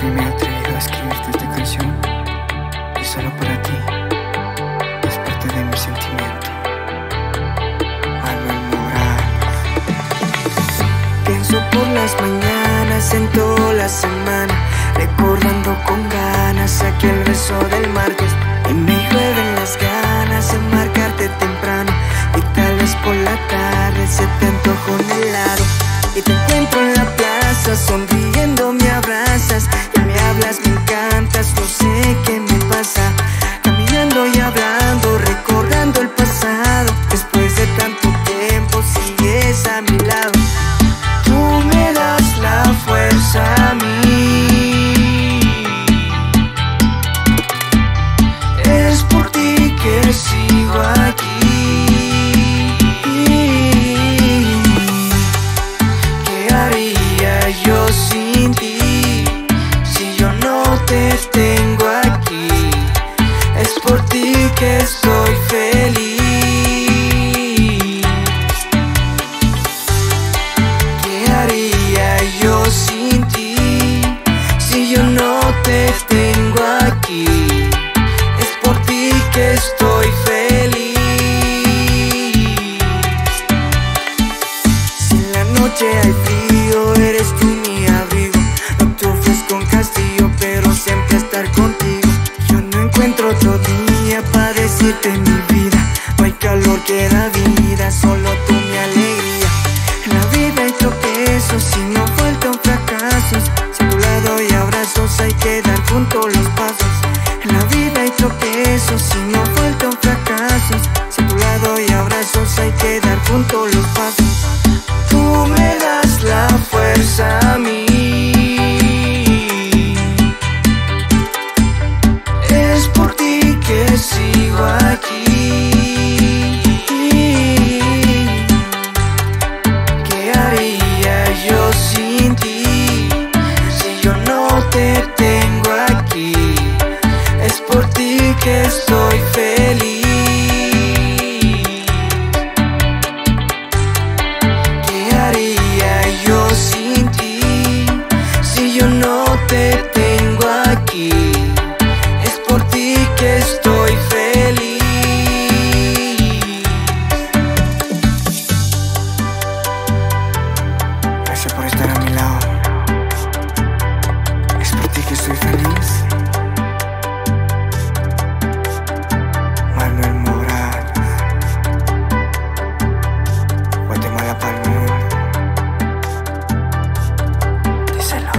fin me he atrevido a escribirte esta canción. Y solo para ti es parte de mi sentimiento. Manuel Moral. Pienso por las mañanas en toda la semana, recordando con ganas aquel beso del martes y me llueven las ganas de marcarte temprano. Y tal vez por la tarde se te antoja un helado. Y te encuentro en la plaza sonriendo sin ti si yo no te tengo aquí? Es por ti que estoy Porque la vida solo tú estoy feliz. Gracias por estar a mi lado. Es por ti que estoy feliz. Manuel Morales. Guatemala Palma. Díselo.